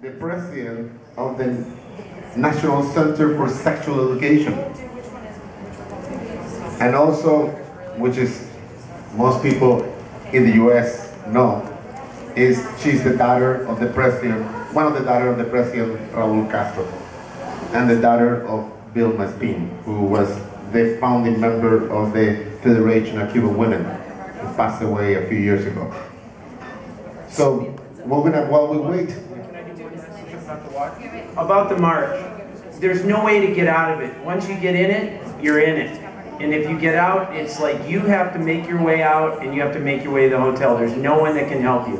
the president of the National Center for Sexual Education. And also, which is most people in the US know, is she's the daughter of the president, one of the daughter of the president Raúl Castro, and the daughter of Bill Maspin, who was the founding member of the Federation of Cuban Women, who passed away a few years ago. So, we're gonna, while we wait, About the march. There's no way to get out of it. Once you get in it, you're in it. And if you get out, it's like you have to make your way out and you have to make your way to the hotel. There's no one that can help you.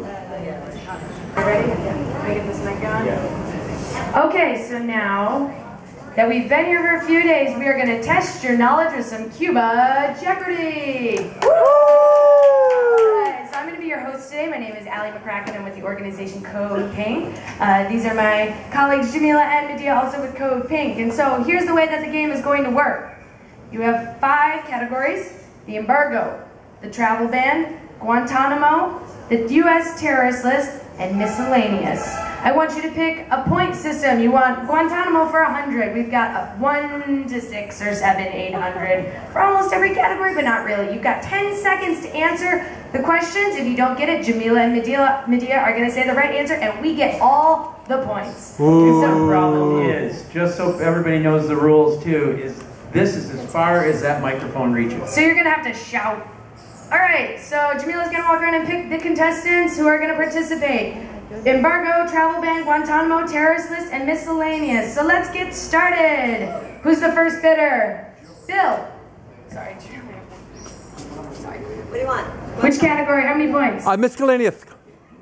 Ready? Can I get this mic on? Yeah. Okay, so now that we've been here for a few days, we are going to test your knowledge with some Cuba Jeopardy! Alright, so I'm going to be your host today. My name is Allie McCracken. I'm with the organization Code Pink. Uh, these are my colleagues Jamila and Medea, also with Code Pink. And so here's the way that the game is going to work. You have five categories. The embargo, the travel ban, Guantanamo, the U.S. terrorist list, and miscellaneous. I want you to pick a point system. You want Guantanamo for 100. We've got a 1 to 6 or 7, 800 for almost every category, but not really. You've got 10 seconds to answer the questions. If you don't get it, Jamila and Medea, Medea are going to say the right answer, and we get all the points. Ooh. The problem is, just so everybody knows the rules too, is this is as far as that microphone reaches. So you're gonna have to shout. All right, so Jamila's gonna walk around and pick the contestants who are gonna participate. Embargo, travel ban, Guantanamo, terrorist list, and miscellaneous. So let's get started. Who's the first bidder? Bill. Sorry. What do you want? Which category? How many points? Uh, miscellaneous.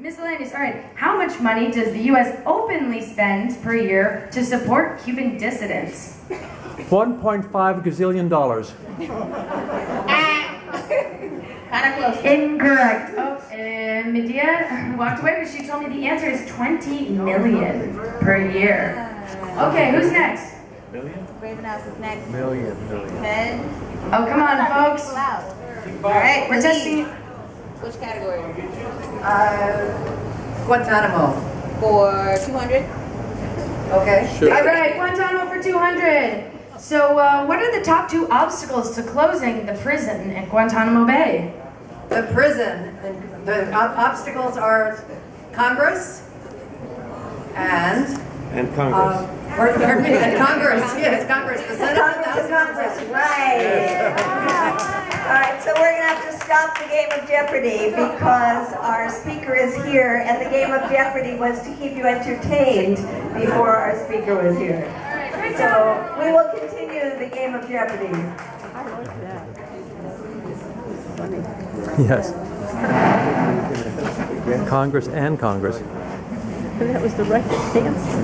Miscellaneous. All right. How much money does the U.S. openly spend per year to support Cuban dissidents? 1.5 gazillion dollars. Kind of close. Incorrect. And Medea walked away, but she told me the answer is 20 million per year. Okay, who's next? Million? Ravenhouse is next. Million, million. Ted. Oh, come on, folks. All right, We're testing. Which category? Uh, Guantanamo. For 200. Okay. Sure. All right, Guantanamo for 200. So, uh, what are the top two obstacles to closing the prison at Guantanamo Bay? The prison, and the ob- obstacles are Congress and, And Congress. pardon pardon me, and Congress, yes, Congress, the Senate. Congress is Congress, right. All right, so we're gonna have to stop the game of Jeopardy because our speaker is here, and the game of Jeopardy was to keep you entertained before our speaker was here. So we will continue the game of Jeopardy. Yes. Congress and Congress. That was the right answer.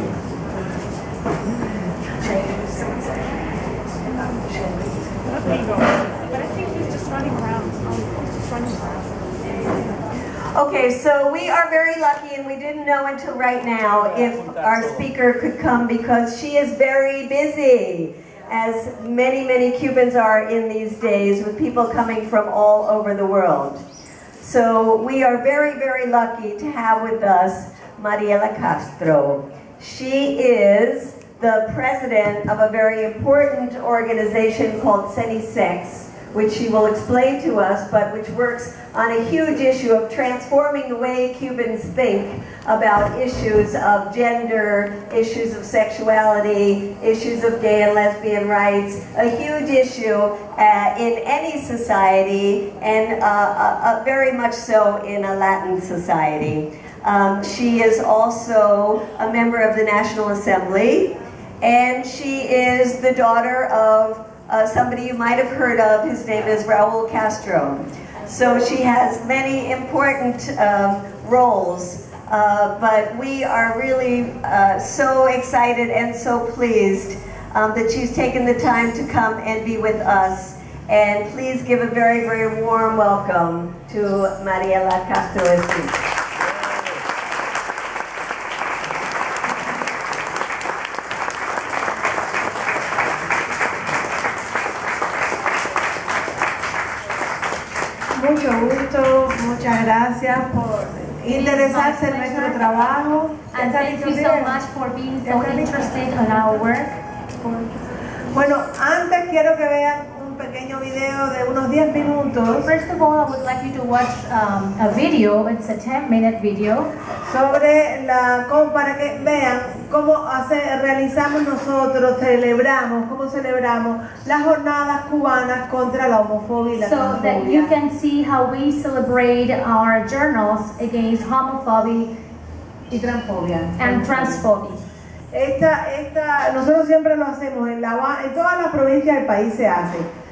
But I think he's just running around. He's just running around. Okay, so we are very lucky, and we didn't know until right now if our speaker could come because she is very busy, as many, many Cubans are in these days, with people coming from all over the world. So we are very, very lucky to have with us Mariela Castro. She is the president of a very important organization called CENISEX, which she will explain to us, but which works on a huge issue of transforming the way Cubans think about issues of gender, issues of sexuality, issues of gay and lesbian rights, a huge issue uh, in any society, and uh, uh, uh, very much so in a Latin society. Um, she is also a member of the National Assembly, and she is the daughter of uh, somebody you might have heard of. His name is Raul Castro. So she has many important um, roles, uh, but we are really uh, so excited and so pleased um, that she's taken the time to come and be with us. And please give a very, very warm welcome to Mariela Castro muchas gracias por interesarse en nuestro trabajo. And ¿Está thank you so much for being ¿Ya so interested in our work. Bueno, antes quiero que vean pequeño video de unos 10 minutos First of all, I would like you to watch um, a video. It's a 10-minute video sobre la para que vean cómo hace, realizamos nosotros, celebramos, cómo celebramos las jornadas cubanas contra la homofobia y la so that you transfobia. can see how we celebrate our journals against homophobia Y transfobia. and transphobia. Esta, esta, nosotros siempre lo hacemos en, la, en todas las provincias del país se hace.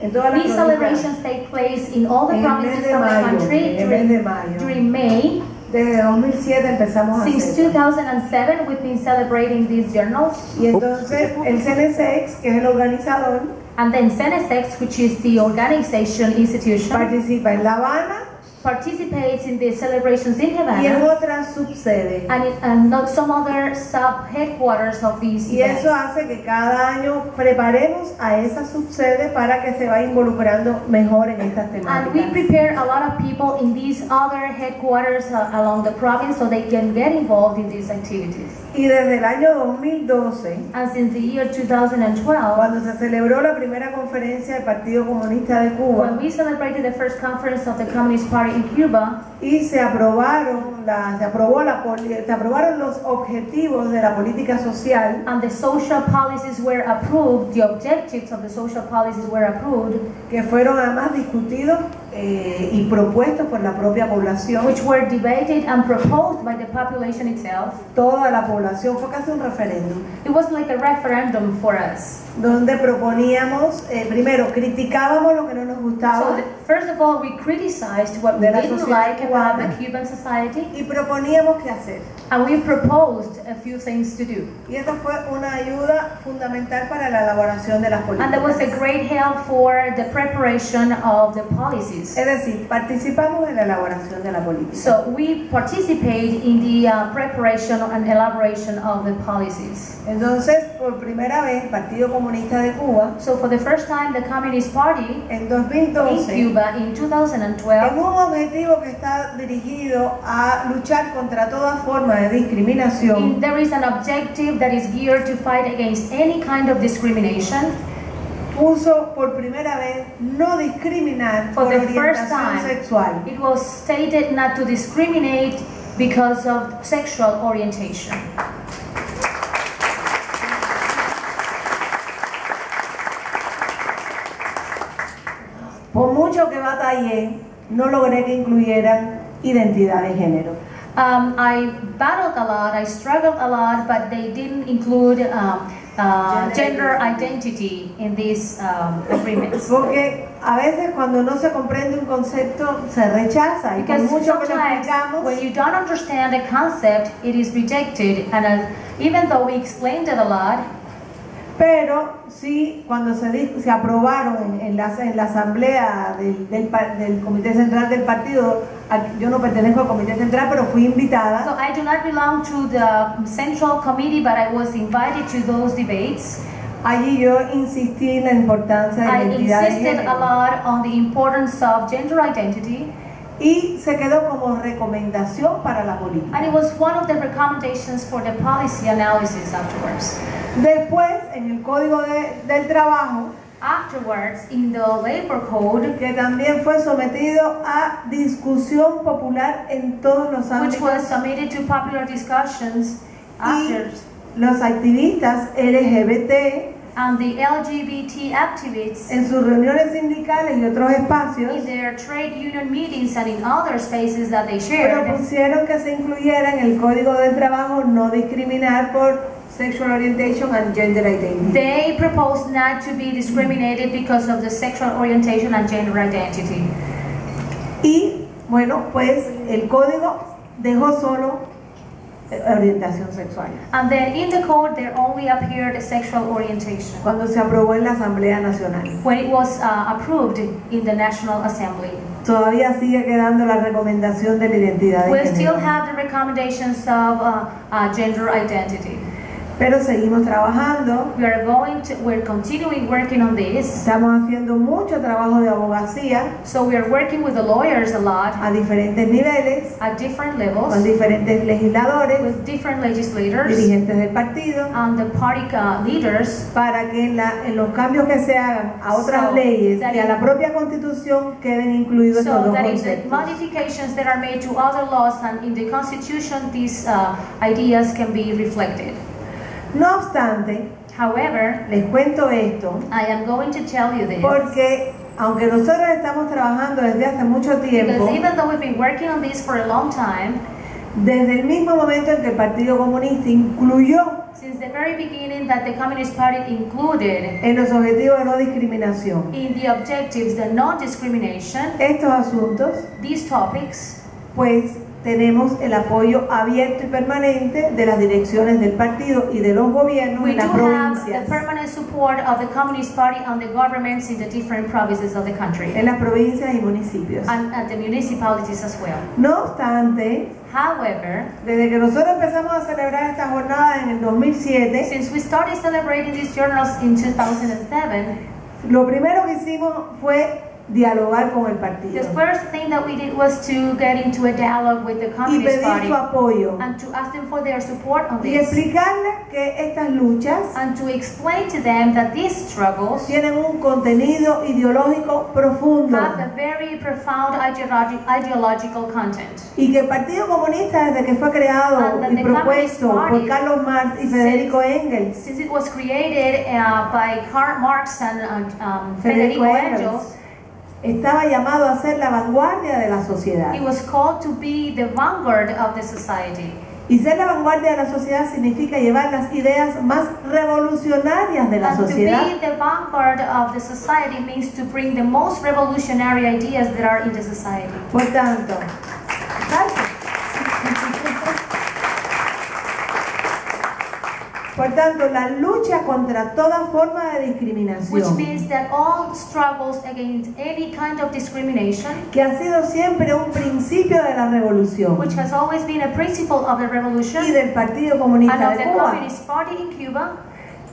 These celebrations take place in all the provinces of the country en el mes de during, during May. Desde 2007 empezamos Since hacerlo. 2007, we've been celebrating these journals. Y entonces el CNSX, que es el organizador, And then CNSX, which is the organization institution, participa en La Habana participates in the celebrations in y Havana otras subsedes. and, in, and not some other sub headquarters of these Y events. eso hace que cada año preparemos a esa subsede para que se vaya involucrando mejor en estas And we prepare a lot of people in these other headquarters uh, along the province so they can get involved in these activities. Y desde el año 2012, And since the year 2012, cuando se celebró la primera conferencia del Partido Comunista de when Cuba we celebrated the first conference of the Communist Party in Cuba, y se aprobaron, la, se, aprobó la, se aprobaron los objetivos de la política social, and the social policies were approved, the objectives of the social policies were approved, que fueron además discutidos eh, y propuestos por la propia población, which were debated and proposed by the population itself. toda la población, fue casi un referéndum, It was like a referendum for us. donde proponíamos, eh, primero, criticábamos lo que no nos So, gustaba the, first of all, we criticized what we didn't like about the Cuban society, y proponíamos qué hacer. And we proposed a few things to do. Y esta fue una ayuda fundamental para la elaboración de las And that was a great help for the preparation of the policies. Es decir, participamos en la elaboración de la política. So we participate in the uh, preparation and elaboration of the policies. Entonces, por primera vez, el Partido Comunista de Cuba, So for the first time, the Communist Party en in 2012, Cuba in en 2012 un objetivo que está dirigido a luchar contra toda forma de discriminación, in- there is an objective that is geared to fight against any kind of discrimination. puso por primera vez no discriminar For por the first orientación time, sexual. it was stated not to discriminate because of sexual orientation. Por mucho que batallé, no logré que incluyeran identidad de género. Um, I battled a lot, I struggled a lot, but they didn't include um, uh, gender identity in these um, agreements. Porque a veces cuando no se comprende un concepto se rechaza y por Because mucho que lo sometimes explicamos, when you don't understand a concept, it is rejected. And uh, even though we explained it a lot, pero sí cuando se, se aprobaron en, en la, en la asamblea del, del, del comité central del partido, yo no pertenezco al comité central, pero fui invitada. so I do not belong to the central committee, but I was invited to those debates. Allí yo insistí en la importancia de la I identidad de insisted a lot on the importance of gender identity, Y se quedó como recomendación para la política. and it was one of the recommendations for the policy analysis afterwards. Después, en el Código de- del Trabajo, Afterwards, in the labor code, que también fue sometido a discusión popular en todos los which was ámbitos, submitted to popular discussions after, los activistas LGBT and the LGBT activists en sus reuniones sindicales y otros espacios in their trade union meetings and in other spaces that they shared, pusieron que se incluyera en el Código del Trabajo no discriminar por sexual orientation and gender identity. they proposed not to be discriminated because of the sexual orientation and gender identity. Y bueno, pues el código dejó solo orientación sexual. And then in the code, there only appeared sexual orientation Cuando se aprobó en la Asamblea Nacional. when it was uh, approved in the National Assembly. Todavía sigue quedando la recomendación de la identidad de We género. still have the recommendations of uh, uh, gender identity. Pero seguimos trabajando, We are going to, we're continuing working on this. estamos haciendo mucho trabajo de abogacía So we are working with the lawyers a lot a diferentes niveles, at different con levels, diferentes legisladores, with different legislators dirigentes del partido, and the party uh, leaders para que en, la- en los cambios que se hagan a otras So, leyes y a la propia constitución queden incluidos So dos that conceptos. modifications that are made to other laws and in the constitution, these uh, ideas can be reflected. No obstante, However, les cuento esto I am going to tell you this. porque aunque nosotros estamos trabajando desde hace mucho tiempo, because even though we've been working on this for a long time, desde el mismo momento en que el Partido Comunista incluyó since the very beginning that the Communist Party included en los objetivos de no discriminación. in the objectives the non-discrimination, estos asuntos, these topics, pues tenemos el apoyo abierto y permanente de las direcciones del partido y de los gobiernos we en las have the provincias, permanent support of the Communist Party and the governments in the different provinces of the country en las provincias y municipios. and at the municipalities as well. No obstante, However, desde que nosotros empezamos a celebrar esta jornada en el 2007, since we started celebrating these journals in 2007, lo primero que hicimos fue dialogar con el partido. The first thing that we did was to get into a dialogue with the y Communist pedir Party su apoyo. and to ask them for their support on y this. explicarles que estas luchas and to explain to them that these struggles tienen un contenido ideológico profundo. have a very profound ideologi- ideological content. y que el Partido Comunista desde que fue creado And y propuesto por Carlos Marx y Federico Engels, Since it was created uh, by Karl Marx and uh, um, Federico Engels, estaba llamado a ser la vanguardia de la sociedad. he was called to be the vanguard of the society. Y ser la vanguardia de la sociedad significa llevar las ideas más revolucionarias de la And to sociedad be the vanguard of the society means to bring the most revolutionary ideas that are in the society. Por tanto, por tanto, la lucha contra toda forma de Which discriminación, means that all struggles against any kind of discrimination, que ha sido siempre un principio de la revolución which has always been a principle of the y revolution del Partido and Comunista of de the Cuba, Communist Party in Cuba,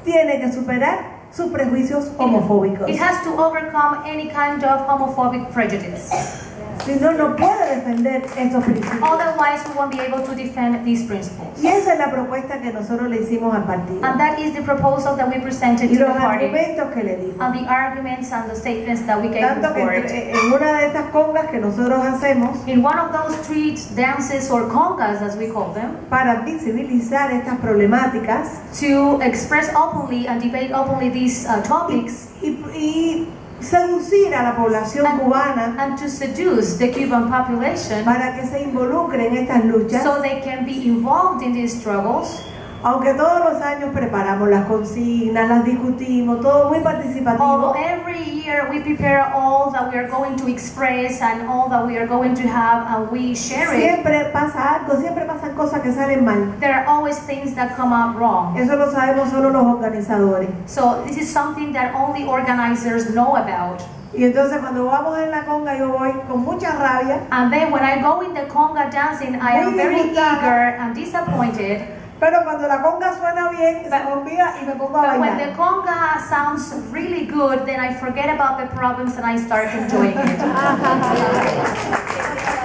tiene que superar sus prejuicios homofóbicos. it has to overcome any kind of homophobic prejudice. Si no, no puede defender esos principios. Otherwise, we won't be able to defend these principles. Y esa es la propuesta que nosotros le hicimos al partido. And that is the proposal that we presented Y to the los party, argumentos que le dimos. and the arguments and the statements that we gave Tanto que entre- it. en una de estas congas que nosotros hacemos In one of those street dances or congas, as we call them, para visibilizar estas problemáticas to express openly and debate openly these uh, topics y, y seducir a la población cubana and to seduce the Cuban population para que se involucre en estas luchas. so they can be involved in these struggles. Aunque todos los años preparamos las consignas, las discutimos, todo muy participativo. Although every year we prepare all that we are going to express and all that we are going to have and we share it, Siempre pasa algo, siempre pasan cosas que salen mal. there are always things that come out wrong. Eso lo sabemos solo los organizadores. So this is something that only organizers know about. Y entonces cuando vamos en la conga yo voy con mucha rabia, And then when I go in the conga dancing, I am very eager and disappointed. Pero cuando la conga suena bien, se me olvida y me pongo a But when the bailar. conga sounds really good, then I forget about the problems and I start enjoying it.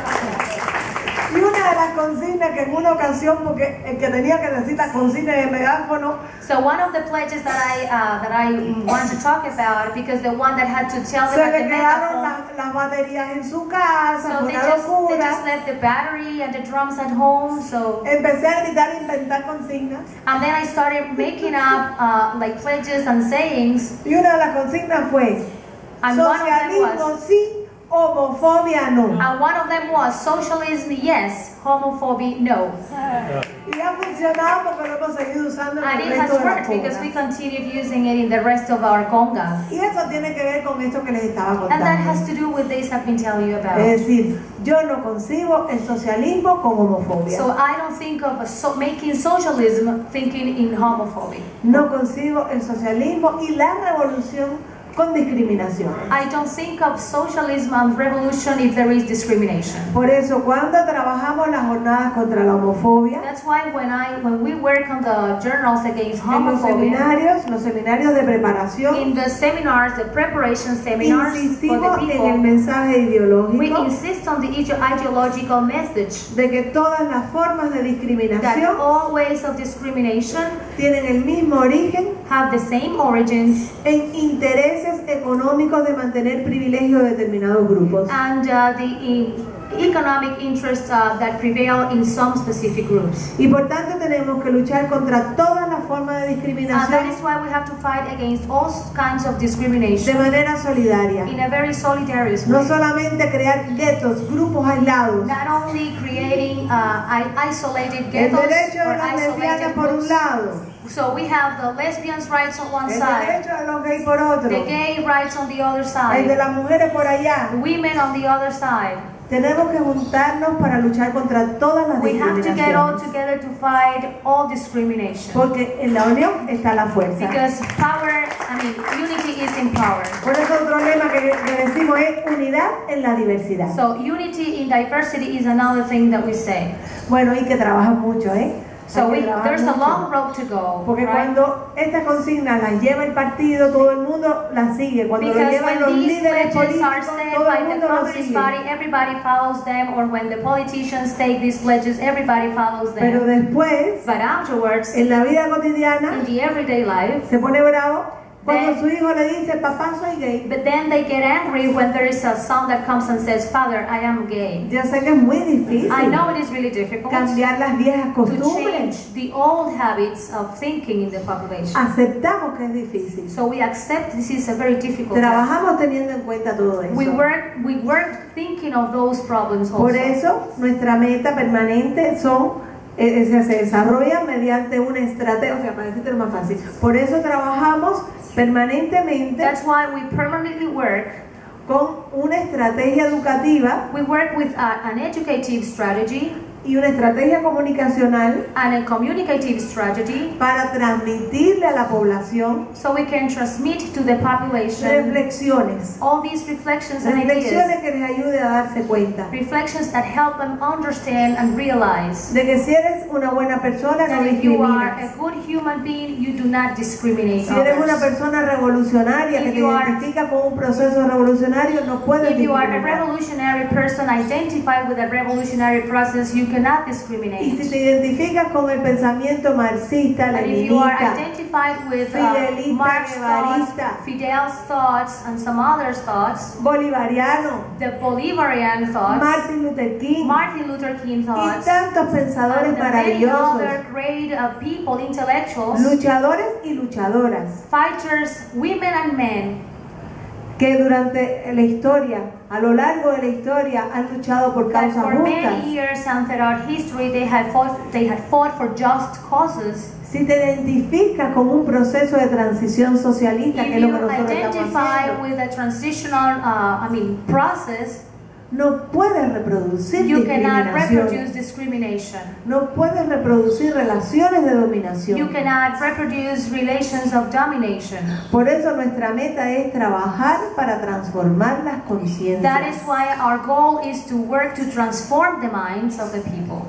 Y una de las consignas que en una ocasión, porque el que tenía que decir las consignas en el megáfono, So one of the pledges that I uh, that I want to talk about, because the one that had to tell them se at le the quedaron megaphone, las, las baterías en su casa, so they just, they just left the battery and the drums at home. So Empecé a gritar inventar consignas. and then I started making up uh, like pledges and sayings. Y una de las consignas fue, And one of them socialismo was- sí, homofobia no. And one of them was socialism, yes, homophobia, no. Y ha funcionado porque lo hemos seguido usando en And el it has resto de las worked because we congas. continued using it in the rest of our congas. Y eso tiene que ver con esto que les estaba And that has to do with this I've been telling you about. Es decir, yo no concibo el socialismo con homofobia. So I don't think of so making socialism thinking in homophobia. No concibo el socialismo y la revolución con discriminación. I don't think of socialism and revolution if there is discrimination. Por eso, cuando trabajamos las jornadas contra la homofobia, That's why when I when we work on the journals against en los homophobia, seminarios, los seminarios de preparación, in the seminars, the preparation seminars for insistimos the en el people, mensaje we ideológico insist on the ide- ideological message de que todas las formas de that discriminación all ways of discrimination tienen el mismo origen have the same origins en intereses económicos de mantener privilegios de determinados grupos. and uh, the e- economic interests uh, that prevail in some specific groups. Y por tanto tenemos que luchar contra todas las formas de And that discriminación is why we have to fight against all kinds of de discrimination manera solidaria. in a very solidarious No way. solamente crear guetos, grupos aislados. Not only creating uh, isolated El ghettos derecho or de las lesbianas por un lado, So we have the lesbians' rights on one el side, derecho de gays por otro, the gay rights on the other el de side, las mujeres por allá. women on the other side. Tenemos que juntarnos para luchar contra todas las We have to get all discriminaciones. together to fight all discrimination. Porque en la unión está la fuerza. Because power, I mean, unity is in power. Por eso otro lema que, que decimos es unidad en la diversidad. So unity in diversity is another thing that we say. Bueno, y que trabajan mucho, ¿eh? So we, there's a long road to go. Porque right? cuando esta consigna la lleva el partido, todo el mundo la sigue. Cuando lo llevan los when these líderes pledges are políticos, said todo by el the mundo Congress sigue. everybody follows them, or when the politicians take these pledges, everybody follows Pero them. después, But afterwards, en la vida in cotidiana, the everyday life, se pone bravo cuando su hijo le dice, papá, soy gay. but then they get angry when there is a son that comes and says, Father, I am gay. Yo sé que es muy difícil I know it is really difficult to cambiar las viejas costumbres. change the old habits of thinking in the population. Aceptamos que es difícil. So we accept this is a very difficult task. Trabajamos teniendo en cuenta todo eso. We work, we work thinking of those problems also. Por eso, nuestra meta permanente son, eh, se, se desarrolla mediante una estrategia, para decirte lo más fácil. Por eso trabajamos permanentemente That's why we permanently work. con una estrategia educativa We work with uh, an educative strategy y una estrategia comunicacional and a communicative strategy para transmitirle a la población so we can transmit to the population reflexiones, all these reflections and reflexiones ideas. que les ayude a darse cuenta Reflections that help them understand and realize de que si eres una buena persona no if you are a discriminas. good human being, you do not discriminate Si eres una others. persona revolucionaria que If te you are- identifica con un proceso revolucionario, no puedes If you are a discriminar. revolutionary person identified with a revolutionary process, you cannot Y si discriminate. te identificas con el pensamiento marxista, But if you are leninista, identified with Fidelista, uh, Marx thoughts. Fidel's thoughts, and some others thoughts, bolivariano, the Bolivarian thoughts, Martin Luther King Martin Luther King y thoughts, tantos pensadores and maravillosos, other great uh, people, intellectuals, luchadores y luchadoras, fighters, women and men, que durante la historia, a lo largo de la historia, han luchado por causas for justas. many years and throughout history they had fought, they had fought for just causes. Si te identificas con un proceso de transición socialista, que es lo que nosotros estamos identify haciendo, with a transitional, uh, I mean, process, no puedes reproducir you cannot discriminación, reproduce discrimination. no puedes reproducir relaciones de dominación. You cannot reproduce relations of domination. Por eso nuestra meta es trabajar para transformar las That conciencias, is why our goal is to work to transform the minds of the people,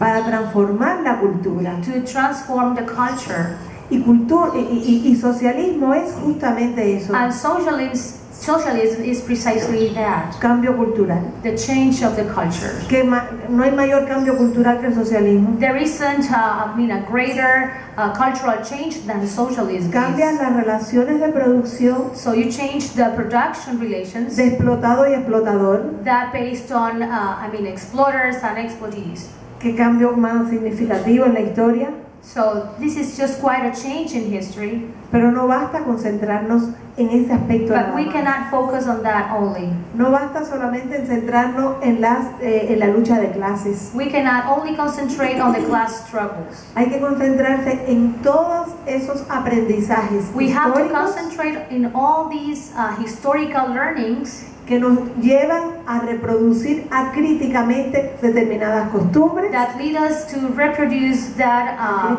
para transformar la cultura. to transform the culture. Y, cultu- y, y- y socialismo es justamente eso, And socialism, socialism is precisely that, cambio cultural. the change of the culture. Que no hay mayor cambio cultural que el socialismo. There isn't, uh, I mean, a greater uh, cultural change than socialism Cambian las relaciones de producción So you change the production relations de explotado y explotador. that based on, uh, I mean, explorers and exploitees. Qué cambio más significativo en la historia. So this is just quite a change in history, Pero no basta concentrarnos en ese aspecto. but we cannot focus on that only. No basta solamente en centrarnos en, las, eh, en la lucha de clases. We cannot only concentrate on the class struggles. Hay que concentrarse en todos esos aprendizajes We have to concentrate in all these uh, historical learnings que nos llevan a reproducir acríticamente determinadas costumbres. That lead us to reproduce that uh,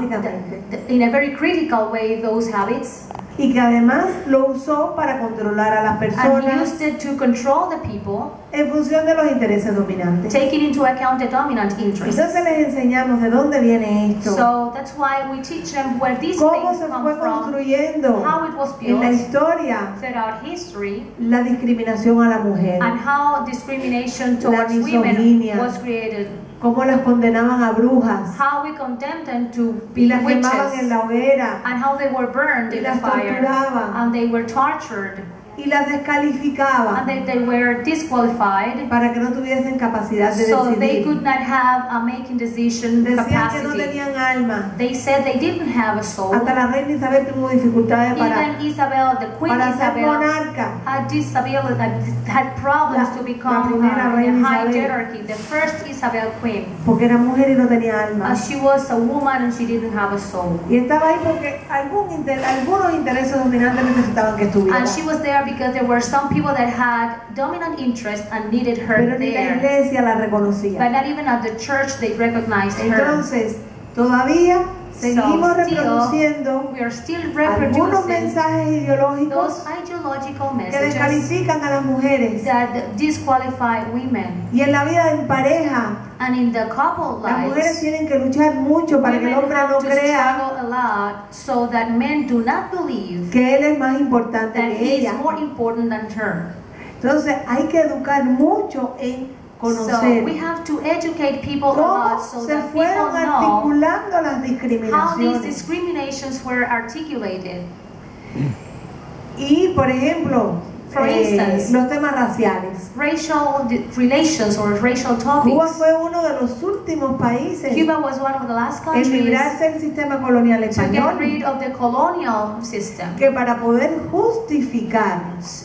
in a very critical way those habits y que además lo usó para controlar a las and personas used it to control the people, en función de los intereses dominantes. taking into account the dominant interests. Entonces les enseñamos de dónde viene esto, So that's why we teach them where these cómo things se come fue from, construyendo how it was en la built historia throughout history, la discriminación a la mujer, and how discrimination towards women misoginia. was created. Cómo las condenaban a brujas How we condemned them to y be las quemaban en witches, la hoguera and how they were burned y in the las fire, torturaban. and they were tortured, y las and descalificaban they, they were disqualified, para que no tuviesen capacidad de so they decidir. could not have a making decision Decían que no capacity. tenían alma. They said they didn't have a soul. Hasta la reina Isabel tuvo dificultades para, Even Isabel, the Queen para ser Isabel, monarca. had disability, had, problems La- to la become primera uh, in reina the high Isabel. hierarchy, the first Isabel queen. porque era mujer y no tenía alma. As she was a woman and she didn't have a soul. Y estaba ahí porque algún inter- algunos intereses dominantes necesitaban que estuviera. And she was there because there were some people that had dominant interest and needed her Pero ni la there. iglesia la reconocía. But not even at the church they recognized her. Entonces, todavía seguimos So reproduciendo we are still algunos reproducing mensajes ideológicos que descalifican a las mujeres. that disqualify women. Y en la vida en pareja, And in the couple las mujeres lives, tienen que luchar mucho para que el hombre no crea struggle a lot so that men do not believe que él es más importante that que ella. more important than her. Entonces, hay que educar mucho en So conocer we have to educate people a cómo lot so se that people fueron know articulando las how these discriminaciones. discriminations were articulated. Y, por ejemplo, For eh, instance, los temas raciales. Racial relations or racial Cuba topics. fue uno de los últimos países Cuba was one of the last en countries librarse del sistema colonial to get español rid of the colonial system que para poder justificar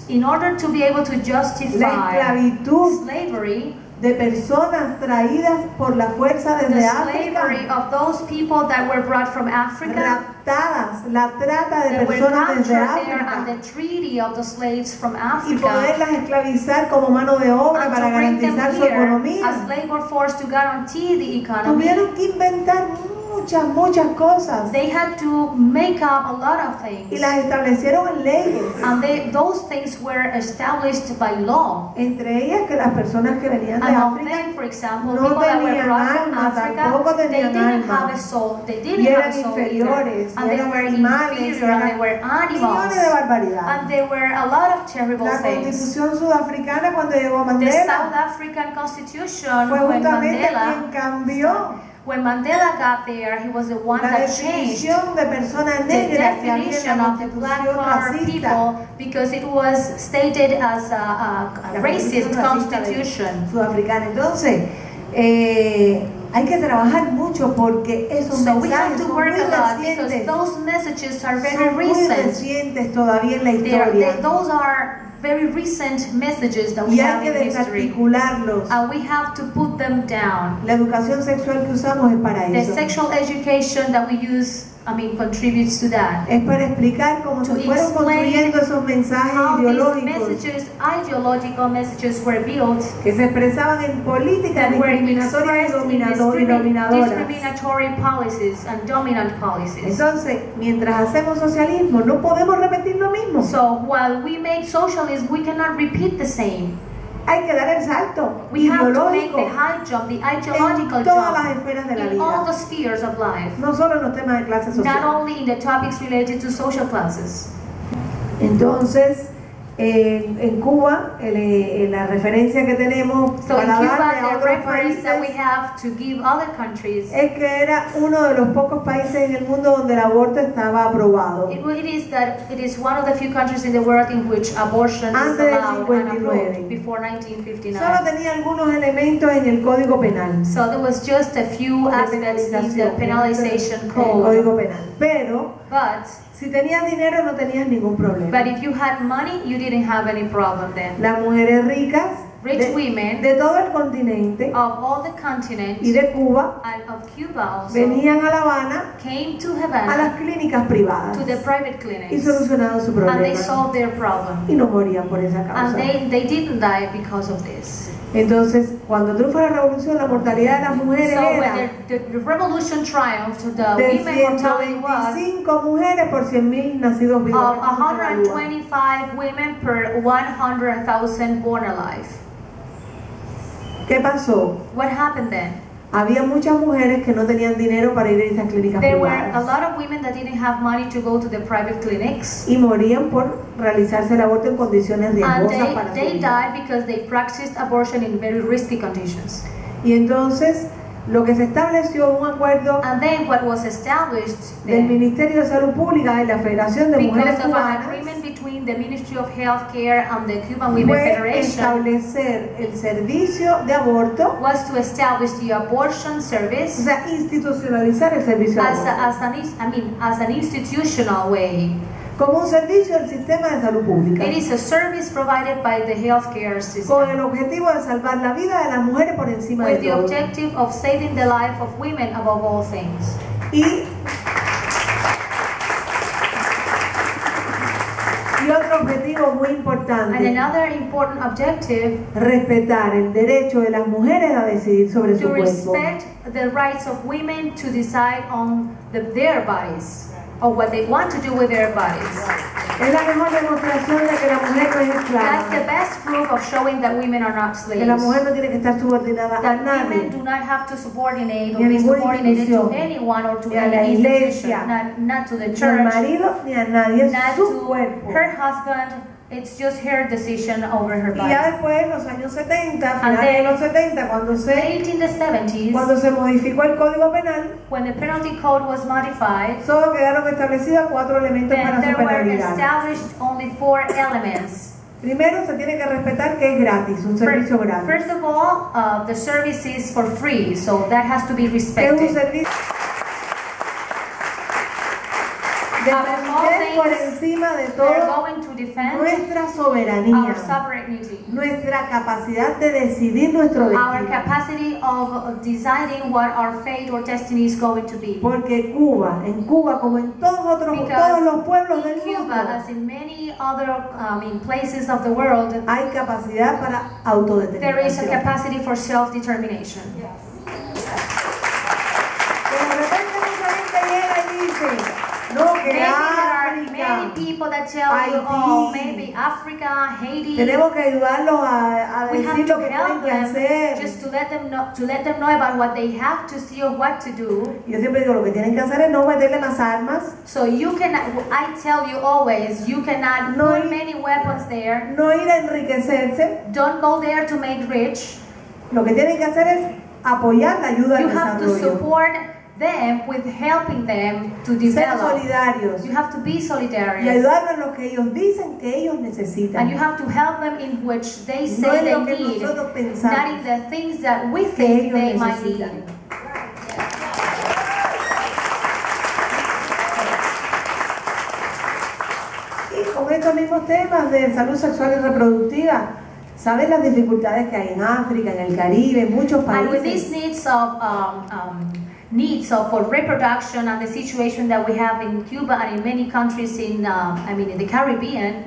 in order to be able to la justify esclavitud slavery de personas traídas por la fuerza the desde slavery África, of those people that were brought from Africa raptadas, la trata de personas desde África the treaty of the slaves from y poderlas esclavizar como mano de obra para garantizar su economía. as labor force to guarantee the economy. Tuvieron que inventar muchas, muchas cosas They had to make up a lot of y things las establecieron en leyes. and they, those things were established by law. Entre ellas que las personas que venían de África them, for example, no tenían alma, tampoco Africa, they tenían didn't alma. have a soul. They y didn't have eran a soul inferiores, y they eran were animales, y they eran millones de animals. barbaridades. And there were a lot of terrible La things. constitución sudafricana cuando llegó The South Mandela African constitution, fue justamente quien Mandela, cambió when Mandela got there, he was the one la that changed de persona the negra en definition of the black people because it was stated as a, a, racist constitution. Sudafricana. Entonces, eh, hay que trabajar mucho porque esos So we have mensajes to son work muy recientes. those messages are very Son muy recent. recientes todavía en la historia. they, those are very recent messages that we y have que in history. desarticularlos. And we have to put them down. La educación sexual que usamos es para The eso. sexual education that we use, I mean, contributes to that. Es para explicar cómo To se fueron construyendo esos mensajes How these ideológicos messages, ideological messages were built que se expresaban en políticas discriminatorias y dominadoras. policies and dominant policies. Entonces, mientras hacemos socialismo, no podemos repetir lo mismo. So while we make socialism, we cannot repeat the same. Hay que dar el salto We have to make ideológico the high jump, the en todas las esferas de la in all vida. the spheres of life, No solo en los temas de clase not social. only in the topics related to social classes. Entonces, eh, en Cuba, el, eh, la referencia que tenemos So in para Cuba, darle a the otros reference that we países have to give other countries, es que era uno de los pocos países en el mundo donde el aborto estaba aprobado. it, it is that it is one of the few countries in the world in which abortion is Antes del allowed and 59. approved before Solo 1959. tenía algunos elementos en el Código Penal. So there was just a few aspects in the penalization en el code. Código Penal. Pero But si tenías dinero no tenías ningún problema. but if you had money, you didn't have any problem then. Las mujeres ricas Rich de, women de todo el continente of all the continent y de Cuba and of Cuba also venían a La Habana came to a Havana las clínicas privadas to the private y clinics solucionaban su and they problema. solved their problem. Y no morían por esa And causa. they, they didn't die because of this. Entonces, cuando triunfa la revolución, la mortalidad de las mujeres So era the, the, the revolution triumphed, the de women mortality was 125 mujeres por 100.000 nacidos vivos. of ¿Cómo se evalúa? 125 women per 100,000 born alive. ¿Qué pasó? What happened then? Había muchas mujeres que no tenían dinero para ir a esas clínicas There were a privadas lot of women that didn't have money to go to the private clinics. y morían por realizarse el aborto en condiciones riesgosas para they, su they vida. died because they practiced abortion in very risky conditions. Y entonces lo que se estableció un acuerdo And then what was established del then, Ministerio de Salud Pública y la Federación de Mujeres Cubanas the Ministry of Health Care and the Cuban Women fue Federation, establecer el servicio de aborto, was to establish the abortion o service sea, institucionalizar el servicio de as, aborto a, as, an, I mean, as an institutional way. como un servicio del sistema de salud pública. It is a service provided by the healthcare con el system objetivo de salvar la vida de las mujeres por encima de with the todo. objective of saving the life of women above all things. Y muy And another important objective respetar el derecho de las mujeres a decidir sobre su to cuerpo. respect the rights of women to decide on the, their bodies or what they want to do with their bodies. Es la mejor demostración de que la mujer no es That's the best proof of showing that women are not que la mujer slaves. no tiene que estar subordinada a That women do not have to subordinate or be subordinated to anyone or to Ni a la any institution, not, not to the ni al church, marido ni a nadie, es not su to cuerpo. her husband. It's just her decision over her Y ya body. después, en los años 70, And finales de los 70, cuando se, Late in the 70s, cuando se modificó el Código Penal, when the penalty code was modified, solo quedaron establecidos cuatro elementos para su there were penalidad. established only four elements. Primero, se tiene que respetar que es gratis, un servicio First, gratis. first of all, uh, the service is for free, so that has to be respected. servicio defender por encima de todo nuestra soberanía, nuestra capacidad de decidir nuestro destino. Porque Cuba, en Cuba como en todos otros, todos los pueblos del mundo, um, hay capacidad para autodeterminación. Que Maybe there are África, many people that tell you, Haití. oh, maybe Africa, Haiti. tenemos que ayudarlos a, a We have decir to lo que help tienen que them hacer. just to let them know to let them know about what they have to see or what to do. Yo siempre digo, lo que tienen que hacer es no meterle más armas, So you cannot. I tell you always, you cannot No put many weapons there. no ir a enriquecerse. Don't go there to make rich. Lo que tienen que hacer es apoyar la ayuda You al have to desarrollo. support them with helping them to Ser develop. solidarios You have to be y solidarious. ayudarlos en lo que ellos dicen que ellos necesitan. And you have to help them in which they No say en they lo que need, nosotros not pensamos in the things that we think they might need. necesitan. Y con estos mismos temas de salud sexual y reproductiva, ¿saben las dificultades que hay en África, en el Caribe, en muchos And with these países? needs of um, um, needs of for reproduction and the situation that we have in Cuba and in many countries in um, I mean in the Caribbean,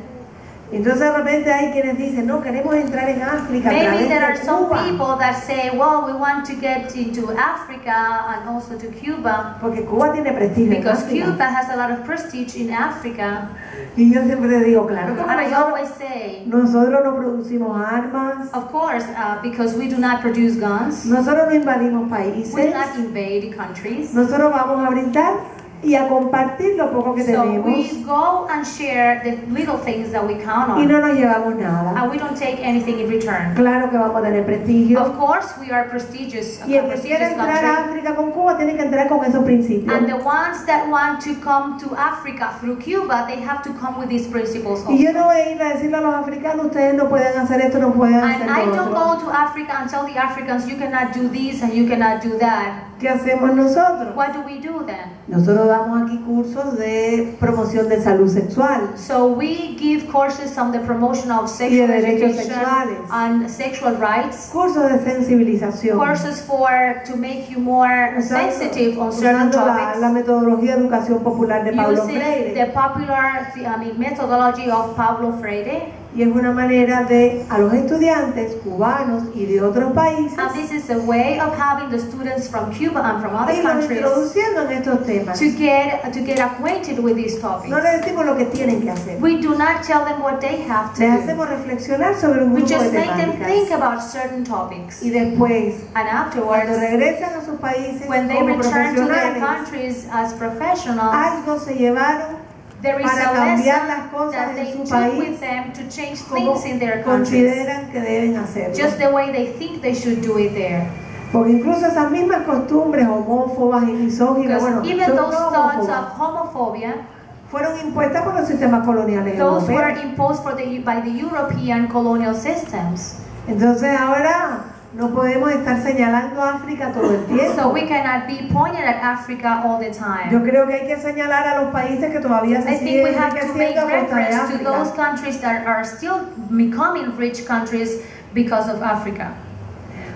Entonces de repente hay quienes dicen, no, queremos entrar en África maybe there are some Cuba, people that say, well, we want to get into Africa and also to Cuba porque Cuba tiene prestigio because. Cuba has a lot of prestige in Africa. Y yo siempre digo, claro, And I always say, nosotros no producimos armas, of course, uh, because we do not produce guns, nosotros no invadimos we do países, not invade countries. nosotros vamos a brindar y a compartir lo poco que So tenemos we go and share the little things that we count y on. no nos llevamos nada. And we don't take anything in return. Claro que vamos a tener prestigio. Of course, we are prestigious, Y el que quiera entrar a. África con Cuba tiene que entrar con esos principios. And the ones that want to come to Africa through Cuba, they have to come with these principles Y yo also. no voy a ir a decirle a los africanos, ustedes no pueden hacer esto, no pueden hacer And I lo don't go to Africa and tell the Africans, you cannot do this and you cannot do that. ¿Qué hacemos nosotros? What do we do then? Nosotros damos aquí cursos de promoción de salud sexual. So we give courses on the promotion of Y de sexual derechos education sexuales. and sexual rights. Cursos de sensibilización. Courses for to make you more Usando- sensitive on certain usando la, topics. la metodología de educación popular de Pablo Freire. the popular I mean, methodology of Pablo Freire. Y es una manera de a los estudiantes cubanos y de otros países And this is a way of having the students from Cuba and from other countries introduciendo en estos temas. to get to get acquainted with these topics. No les decimos lo que tienen que hacer. We do not tell them what they have to Les do. hacemos reflexionar sobre un We grupo de just make them think about certain topics. Y después, And cuando afterwards, regresan a sus países when they como return to their countries as professionals, algo se llevaron para a cambiar las cosas that en they su país como things in their countries. consideran que deben hacerlo. Just the way they think they should do it there. Porque incluso esas mismas costumbres homófobas y misóginas, bueno, even those thoughts of homophobia, fueron impuestas por los sistemas coloniales those were europeos. imposed for the, by the European colonial systems. Entonces ahora no podemos estar señalando a África todo el tiempo. So we cannot be pointed at Africa all the time. Yo creo que hay que señalar a los países que todavía se I think siguen we have to make enriqueciendo a costa de reference to those África. countries that are still becoming rich countries because of Africa.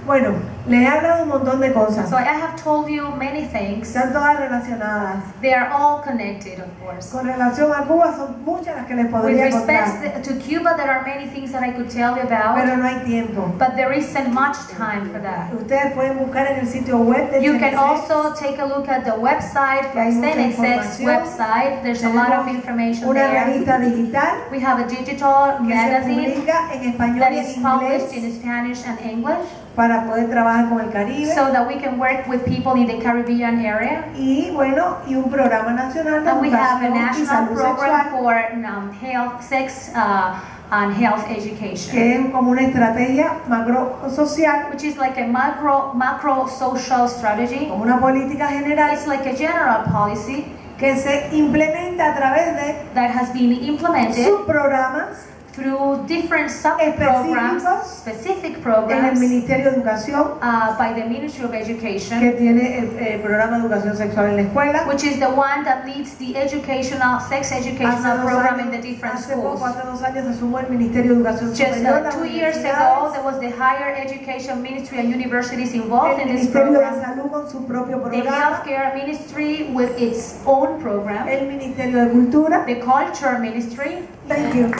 Bueno, les he hablado un montón de cosas. So I have told you many things. Están todas relacionadas. They are all connected, of course. Con relación a Cuba son muchas las que les With podría contar, respect to Cuba, there are many things that I could tell you about, pero no hay tiempo. but there isn't much time for that. Ustedes pueden buscar en el sitio web de You can also take a look at the website Que hay from mucha website. There's a lot of information una there. revista digital We have a digital magazine en español that is published in Spanish and English para poder trabajar con el Caribe. so that we can work with people in the Caribbean area. y bueno, y un programa nacional de And we have a educación y national salud program sexual for um, health, sex, uh, and health education. que es como una estrategia macro social, which is like a macro macro social strategy. como una política general It's like a general policy que se implementa a través de that has been implemented subprogramas through different sub-programs, specific en el programs Ministerio de Educación uh, by the Ministry of que Education, tiene el, el programa de educación sexual en la escuela. which is the one that leads the educational, sex educational program in the different hace schools. poco, hace dos años se sumó el Ministerio de Educación Just Superior, uh, two years ago, there was the Higher Education Ministry and universities el involved in this Ministerio de program. Salud con su propio The programa, Healthcare Ministry with its own program. el Ministerio de Cultura. The Culture Ministry. Thank you.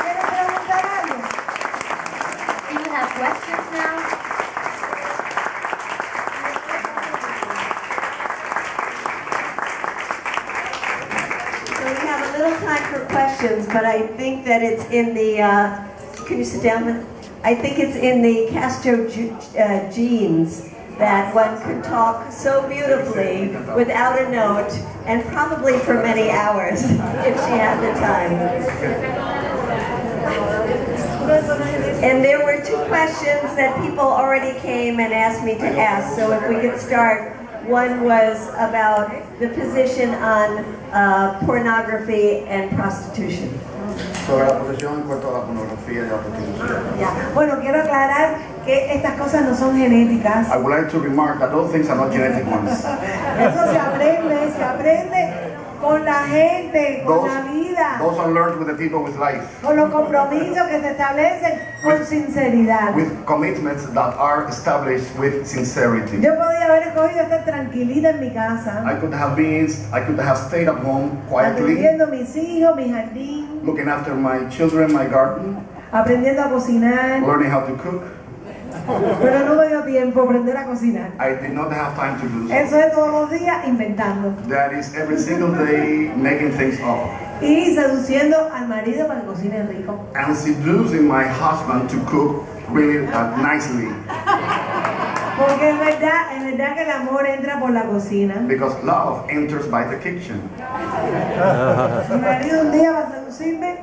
¿Quieren preguntar algo? Do you have questions now? So we have a little time for questions, but I think that it's in the, uh, can you sit down? Lynn? I think it's in the Castro ge- uh, genes that one could talk so beautifully without a note and probably for many hours if she had the time. And there were two questions that people already came and asked me to ask, so if we could start. One was about the position on uh, pornography and prostitution. sobre la posición en cuanto a la pornografía y la prostitución. Bueno, quiero aclarar que estas cosas no son genéticas. I would like to remark that those things are not genetic ones. Eso se aprende, se aprende con la gente, con Those, la vida, those are learned with the people with life, con los compromisos que se establecen con sinceridad. with commitments that are established with sincerity. Yo podía haber escogido estar tranquilita en mi casa, I could have been, I could have stayed at home quietly, atendiendo mis hijos, mi jardín, looking after my children, my garden, aprendiendo a cocinar, learning how to cook. Pero no me dio tiempo aprender a cocinar. I did not have time to do so. Eso es todos los días inventando That is every single day making things up y seduciendo al marido para que cocine rico. and seducing my husband to cook really uh, nicely Porque es verdad, es verdad que el amor entra por la cocina. because love enters by the kitchen. Mi marido un día para seducirme,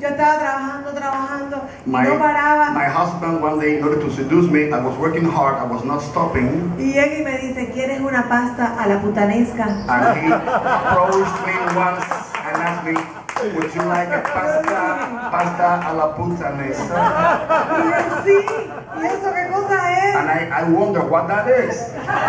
yo estaba trabajando, trabajando, y My, no paraba. my husband one day in order to seduce me, I was working hard, I was not stopping Y y me dice, ¿quieres una pasta a la putanesca? and he approached me once and asked me, would you like a pasta, pasta a la putanesa? Y yo, sí, ¿y eso? And I, wonder what that is.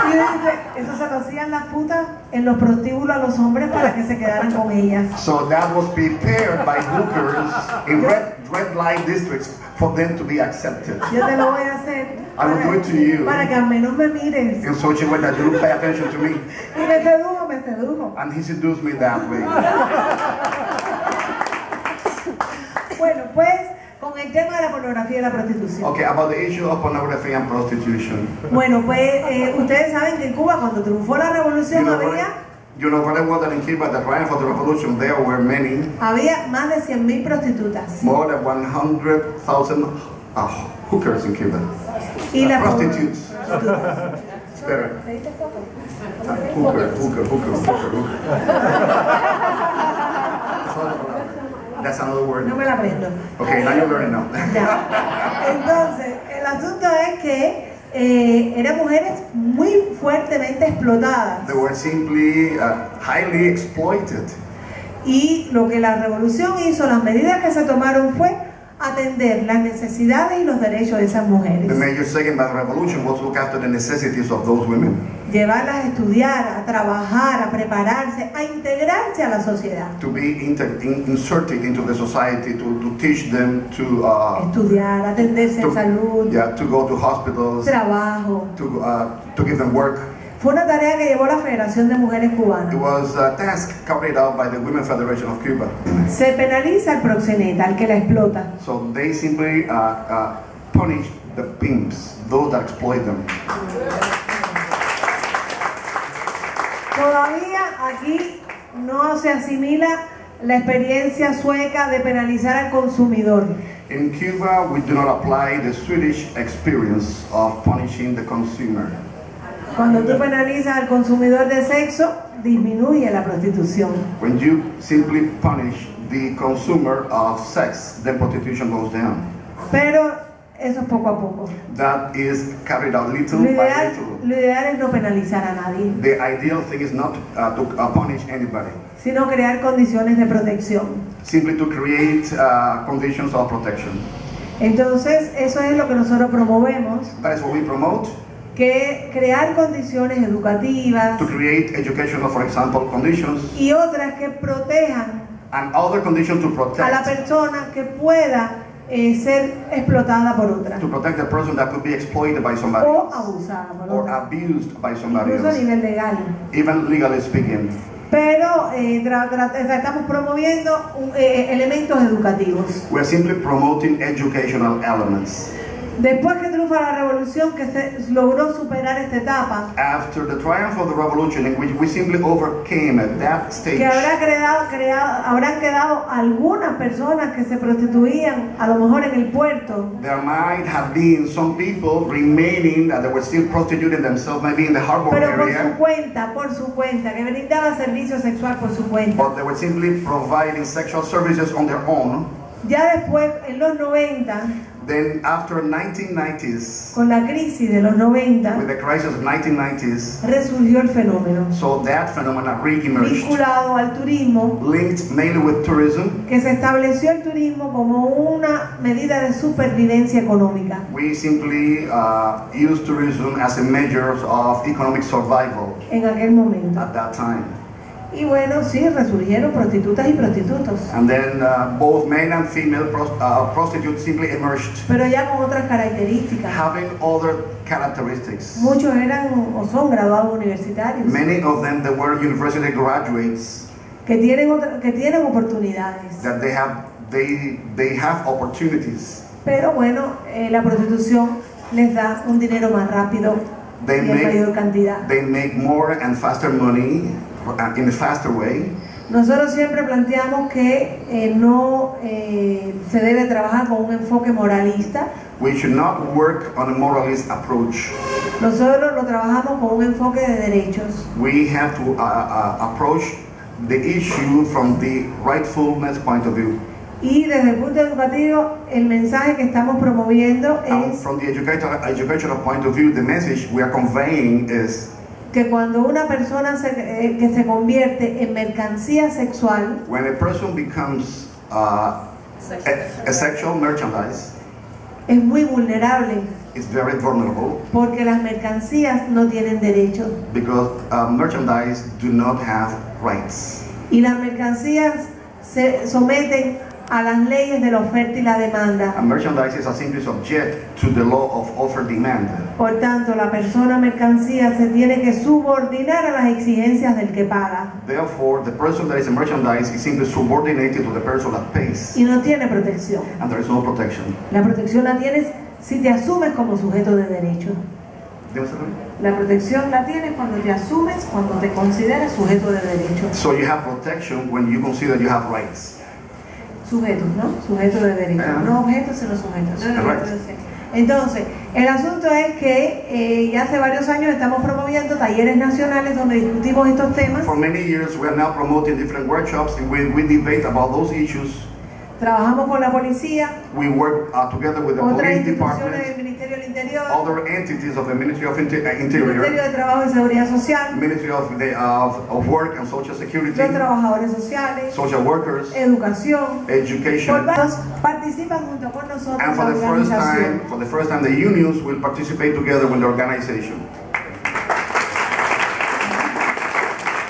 Y dice, eso se lo hacían las putas en los prostíbulos a los hombres para que se quedaran con ellas. So that was prepared by hookers in red, red light districts for them to be accepted. Yo te lo voy a hacer I will do it to you para que al menos me mires. in such a way that you pay attention to me. Y me sedujo, me sedujo. and he seduced me that way. Bueno, pues el tema de la pornografía y la prostitución. Okay, about the issue of pornography and prostitution. Bueno, pues eh, ustedes saben que en Cuba cuando triunfó la You revolución know, very, había, you know in Cuba, the triumph of the revolution, there were many, había más de 100.000 prostitutas. more than 100,000 uh, hookers in Cuba. Y la prostitutes. It's better. Uh, hooker, hooker, hooker, hooker, hooker. That's another word. No me la aprendo. Okay, now you're learning now. Ya. Entonces, el asunto es que eh, eran mujeres muy fuertemente explotadas. They were simply uh, highly exploited. Y lo que la revolución hizo, las medidas que se tomaron fue atender las necesidades y los derechos de esas The mujeres. major second by the revolution was to look after the necessities of those women, Llevarlas a estudiar, a trabajar, a prepararse, a integrarse a la sociedad. to be inserted into the society, to, to teach them to, uh, Estudiar, atenderse en to, salud, yeah, to go to hospitals, trabajo. to, uh, to give them work. Fue una tarea que llevó la Federación de Mujeres Cubanas. It was a task carried out by the Women Federation of Cuba. Se penaliza al proxeneta, al que la explota. So they simply uh, uh, punish the pimps, those that exploit them. Todavía aquí no se asimila la experiencia sueca de penalizar al consumidor. In Cuba, we do not apply the Swedish experience of punishing the consumer. Cuando tú penalizas al consumidor de sexo, disminuye la prostitución. When you simply punish the consumer of sex, then prostitution goes down. Pero eso es poco a poco. That is carried out little Lo by ideal, little. lo ideal es no penalizar a nadie, The ideal thing is not uh, to uh, punish anybody, sino crear condiciones de protección. simply to create uh, conditions of protection. Entonces, eso es lo que nosotros promovemos, That is what we promote, que crear condiciones educativas to create educational, for example, conditions, y otras que protejan and other conditions to a la protect, persona que pueda eh, ser explotada por otra to protect the person that could be exploited by somebody o abusada por or otra, abused by somebody incluso a else, nivel legal. even legally speaking. Pero eh, tra- tra- estamos promoviendo un- eh, elementos educativos. We're simply promoting educational elements. Después que triunfa la revolución, que se logró superar esta etapa, After the triumph of the revolution, in which we simply overcame at that stage, que habrá creado, creado, habrán quedado algunas personas que se prostituían, a lo mejor en el puerto, there might have been some people remaining that they were still prostituting themselves, maybe in the harbor pero por su area, cuenta, por su cuenta, que brindaban servicio sexual por su cuenta. but they were simply providing sexual services on their own. Ya después, en los 90, Then, after 1990s, con la crisis de los 90, with the crisis of 1990s, resurgió el fenómeno, so that phenomena re-emerged, vinculado al turismo, linked mainly with tourism. que se estableció el turismo como una medida de supervivencia económica. We simply uh, used tourism as a measure of economic survival en aquel momento. at that time. Y bueno, sí, resurgieron prostitutas y prostitutos, And then uh, both men and female pros- uh, prostitutes simply emerged, pero ya con otras características. having other characteristics. Muchos eran o son graduados universitarios, Many of them they were university graduates que tienen, otra- que tienen oportunidades. that they have they they have opportunities. Pero bueno, eh, la prostitución les da un dinero más rápido They y en mayor make cantidad. they make more and faster money in a faster way. Nosotros siempre planteamos que eh, no eh, se debe trabajar con un enfoque moralista. We should not work on a moralist approach. Nosotros lo trabajamos con un enfoque de derechos. We have to uh, uh, approach the issue from the rightfulness point of view. Y desde el punto educativo, el mensaje que estamos promoviendo And es from the educational, educational point of view, the message we are conveying is que cuando una persona se, eh, que se convierte en mercancía sexual, when a person becomes uh, a, a sexual merchandise, es muy vulnerable it's very vulnerable porque las mercancías no tienen derechos. because uh, merchandise do not have rights. Y las mercancías se someten a las leyes de la oferta y la demanda. And merchandise is simply subject to the law of offer demand. Por tanto, la persona mercancía se tiene que subordinar a las exigencias del que paga Therefore, the person that is a merchandise is simply subordinated to the person that pays, y no tiene protección. and there is no protection. La protección la tienes si te asumes como sujeto de derecho. La protección la tienes cuando te asumes, cuando te consideras sujeto de derecho. So you have protection when you consider you have rights. Sujetos, ¿no? Sujeto de derecho. Ah. No objetos, sino sujetos. Correcto. Entonces, el asunto es que eh, ya hace varios años estamos promoviendo talleres nacionales donde discutimos estos temas. For many years, we are now promoting different workshops in which we debate about those issues. Trabajamos con la policía, We work uh, together with the police department, Ministerio del Interior, other entities of the Ministry of Inter- uh, Ministerio Interior, de Trabajo y Seguridad Social, Ministry of, the, of, of Work and Social Security, los trabajadores sociales, social workers, educación. Por education. participan junto con nosotros And la for the first organización. time, for the first time, the unions will participate together with the organization.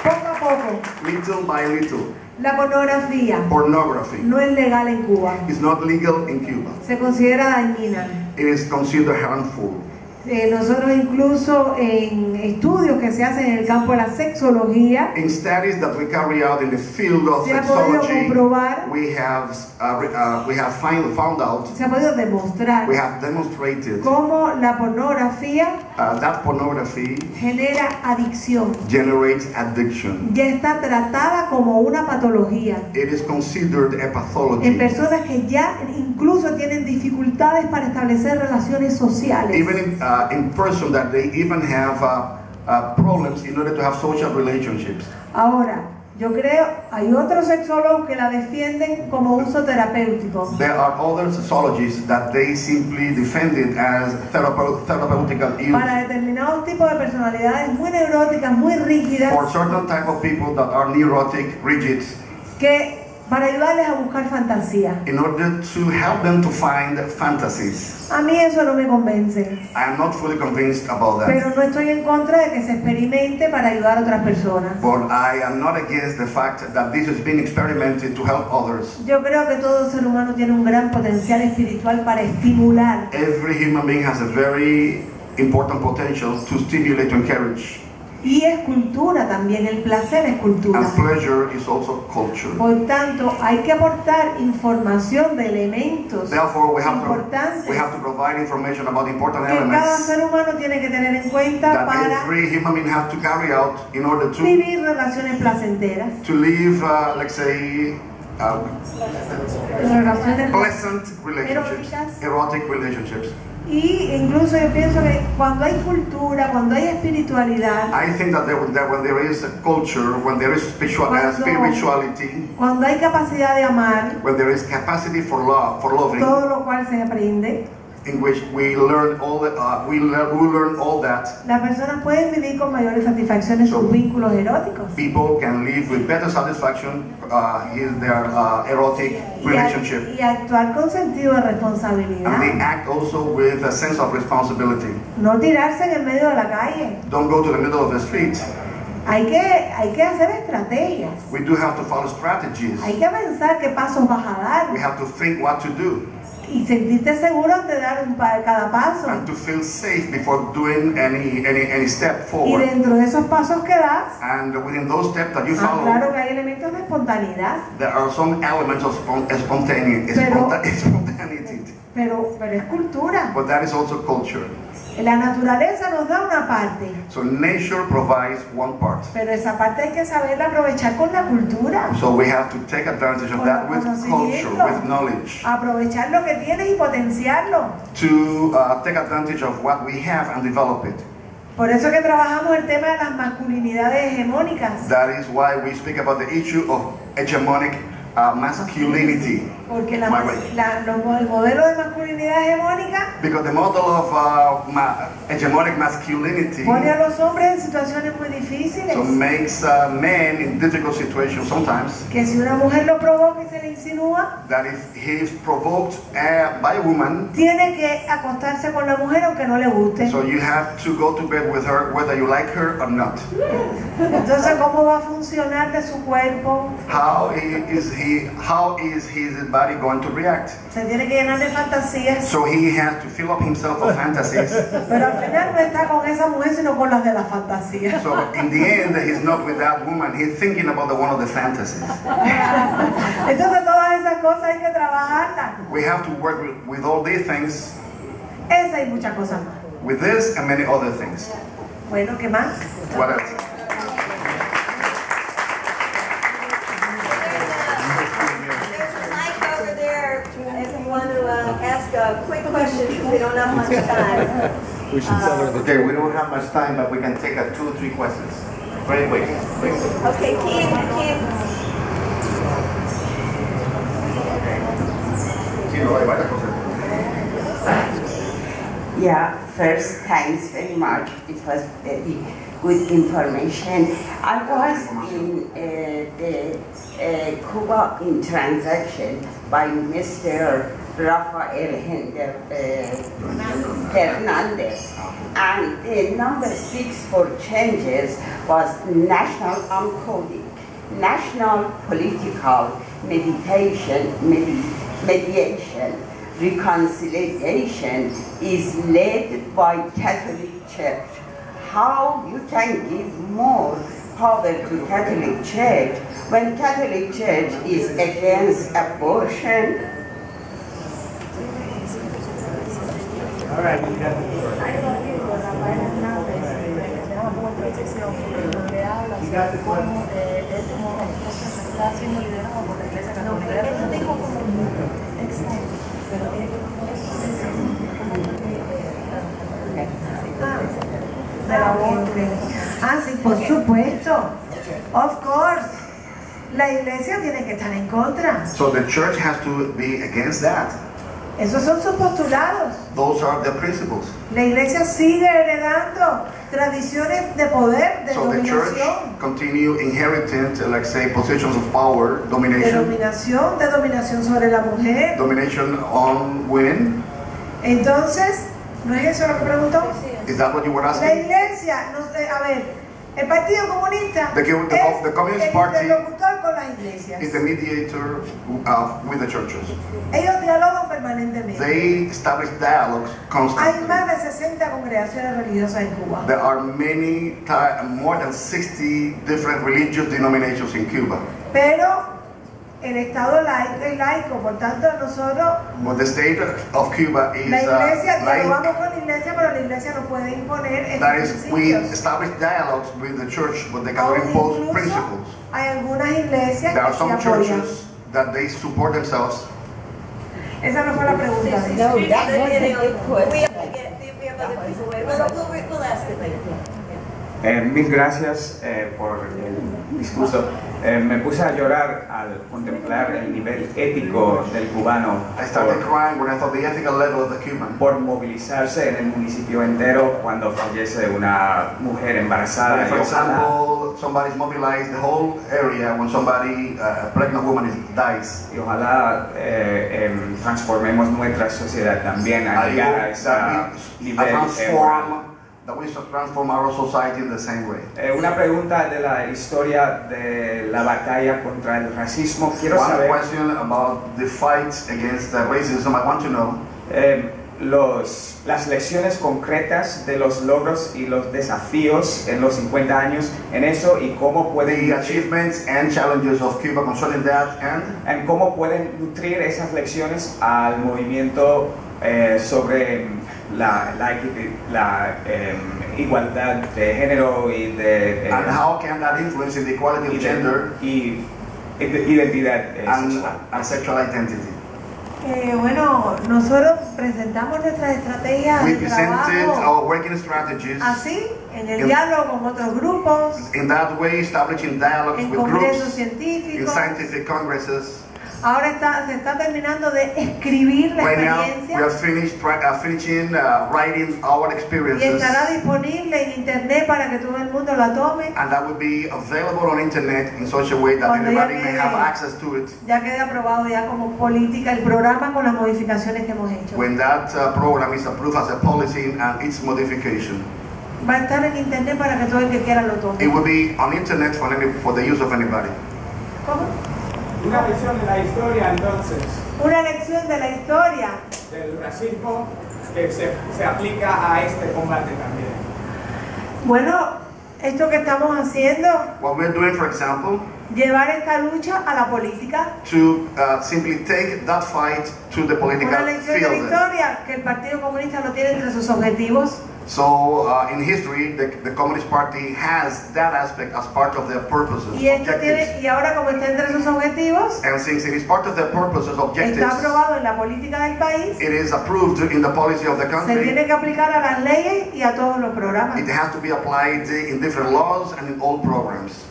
Poco a poco, Little by little, la pornografía pornography no es legal en Cuba. is not legal in Cuba. Se considera dañina. It is considered harmful. Eh, nosotros incluso en estudios que se hacen en el campo de la sexología, In studies that we carry out in the field of Se ha podido sexology, comprobar- we have uh, uh, we have find, found out, se ha podido demostrar we have demonstrated cómo la pornografía uh, that pornography genera adicción. generates addiction. Ya está tratada como una patología It is considered a en pathology. personas que ya incluso tienen dificultades para establecer relaciones sociales. Even in, in person that they even have uh, uh, problems in order to have social relationships. Ahora, yo creo, hay otros sexólogos que la defienden como uso terapéutico. There are other sociologists that they simply defend it as therapeut- therapeutical use. Para determinados tipos de personalidades muy neuróticas, muy rígidas, For certain type of people that are neurotic, rigid, que para ayudarles a buscar fantasía. in order to help them to find fantasies. A mí eso no me convence, I am not fully convinced about that. pero no estoy en contra de que se experimente para ayudar a otras personas. But I am not against the fact that this is being experimented to help others. Yo creo que todo ser humano tiene un gran potencial espiritual para estimular Every human being has a very important potential to stimulate, to encourage. Y es cultura también, el placer es cultura. And pleasure is also culture. Por tanto, hay que aportar información de elementos Therefore, we have to, importantes we have to provide information about important que cada elements ser humano tiene que tener en cuenta para vivir relaciones placenteras. to live, uh, let's say, uh, pleasant relationships, Eróticas. erotic relationships. Y incluso yo pienso que cuando hay cultura, cuando hay espiritualidad, I think that, there, that when there is a culture, when there is Cuando- spirituality, cuando hay capacidad de amar, when there is capacity for love, for loving, todo lo cual se aprende, in which we learn all the, uh, we, learn, we learn all that, las personas pueden vivir con mayores satisfacciones sus vínculos eróticos. people can live with better satisfaction uh, in their uh, erotic Y, relationship. y actuar con sentido de And they act also with a sense of responsibility. No tirarse en el medio de la calle. Don't go to the middle of the street. Hay que, hay que hacer estrategias. We do have to follow strategies. Hay que pensar qué pasos vas a dar. We have to think what to do y sentirte seguro antes de dar un pa- cada paso. and to feel safe before doing any, any, any step Y forward. dentro de esos pasos que das, And within those steps that you ah, follow, claro que hay elementos de espontaneidad, there are some elements of spon- spontaneity, Pero- pero, pero es cultura. But that is also culture. La naturaleza nos da una parte, So nature provides one part. pero esa parte hay que saberla aprovechar con la cultura. So we have to take advantage of that with culture, with knowledge, Aprovechar lo que tienes y potenciarlo. to uh, take advantage of what we have and develop it. Por eso que trabajamos el tema de las masculinidades hegemónicas. That is why we speak about the issue of hegemonic uh, masculinity. Porque la, la- el modelo de masculinidad hegemónica Because the model of uh, ma- hegemonic masculinity pone a los hombres en situaciones muy difíciles. so makes uh, men in difficult situations sometimes. Que si una mujer lo provoca y se le insinúa, That if he is provoked uh, by a woman, tiene que acostarse con la mujer aunque no le guste. so you have to go to bed with her whether you like her or not. Entonces, ¿cómo va a funcionar de su cuerpo? How is he, how is his body going to react? Se tiene que llenar de fantasías, So he has to fill up himself with fantasies. pero al final no está con esa mujer, sino con las de las fantasías. So in the end, he's not with that woman. He's thinking about the one of the fantasies. Entonces todas esas cosas hay que trabajarlas. We have to work with, with all these things, Esa y muchas cosas más. with this and many other things. Bueno, ¿qué más? What else? A quick question because we don't have much time. We should tell her the Okay, we don't have much time, but we can take a two, three questions. Very quick. Okay, Kim, Kim. Sí, no, hay varias cosas. Yeah, first, thanks very much. It was very good information. I was in uh, the uh, Cuba in transaction by Mr. Rafael uh, Hernandez. And the number six for changes was national uncoding, national political meditation, medi- mediation reconciliation is led by Catholic Church. How you can give more power to Catholic Church when Catholic Church is against abortion? All right, you got the floor. You got the floor. Ah, sí, por supuesto. Of course. La iglesia tiene que estar en contra. So the church has to be against that. Esos son sus postulados. Those are the principles. La iglesia sigue heredando tradiciones de poder, de So the church dominación. continue inheriting, like say, positions of power, De domination, dominación, de dominación sobre la mujer. domination on women. Entonces, ¿no es eso lo que preguntó? Is that what you were La asking? iglesia, no sé, a ver, el Partido Comunista The- the- es the Communist el Party interlocutor con las iglesias. Is the mediator uh, with the churches. Ellos dialogan permanentemente. They establish dialogues Hay constantly. más de 60 congregaciones religiosas en Cuba. There are many, more than 60 different religious denominations in Cuba. Pero el Estado laico es laico, por tanto nosotros, But the state of Cuba is la iglesia, uh, like dialogamos con la iglesia, pero la iglesia no puede imponer that estos is, we principios. establish dialogues with the church, but they cannot impose principles. hay algunas iglesias There are que se some apoyan. churches that they support themselves. Esa no fue la pregunta. No, that was a good question. We have to get, we have other people. We'll, we'll, we'll ask it later. Eh, mil gracias eh, por el discurso. Eh, me puse a llorar al contemplar el nivel ético del cubano por, movilizarse en el municipio entero cuando fallece una mujer embarazada. For example, somebody's mobilized the whole area when somebody, uh, a pregnant woman dies. y ojalá eh, em, transformemos nuestra sociedad también a llegar a ese nivel moral. That we should transform our society in the same way. Eh, una pregunta de la historia de la batalla contra el racismo. Quiero One saber question about the fight against uh, racism. I want to know eh, los, las lecciones concretas de los logros y los desafíos en los 50 años en eso y cómo pueden the achievements and challenges of Cuba concerning that, and en cómo pueden nutrir esas lecciones al movimiento eh, sobre la, la, la, em, igualdad de género y de, eh, and how can that influence in the equality y of de- gender y ide- identidad eh, and, sexual. and sexual identity. Eh, bueno, nosotros presentamos nuestras estrategias We de presented trabajo our working strategies así, en el In- diálogo con otros grupos, in that way, establishing dialogues en with congresos groups, in científicos. scientific congresses. Ahora está, se está terminando de escribir la Right now, we experiencia are finished, uh, finishing uh, writing our y experiences. estará disponible en internet para que todo el mundo la tome. and that will be available on internet in such a way that Cuando everybody may quede- have access to it. Ya quede aprobado ya como política el programa con las modificaciones que hemos hecho. When that uh, program is approved as a policy and its modification, Va a estar en internet para que todo el que quiera lo tome. it will be on internet for, any, for the use of anybody. ¿Cómo? Una lección de la historia entonces Una lección de la historia del racismo que se, se aplica a este combate también. Bueno, esto que estamos haciendo, What we're doing, for example, llevar esta lucha a la política. to uh, simply take that fight to the political Una lección de la field. historia que el Partido Comunista lo tiene entre sus objetivos. So, uh, in history, the, the Communist Party has that aspect as part of their purposes, Y, esto objectives. tiene, y ahora como está entre sus objetivos, And since it is part of their purposes, está objectives, aprobado en la política del país, it is approved in the policy of the se country. tiene que aplicar a las leyes y a todos los programas. It has to be applied in different laws and in all programs.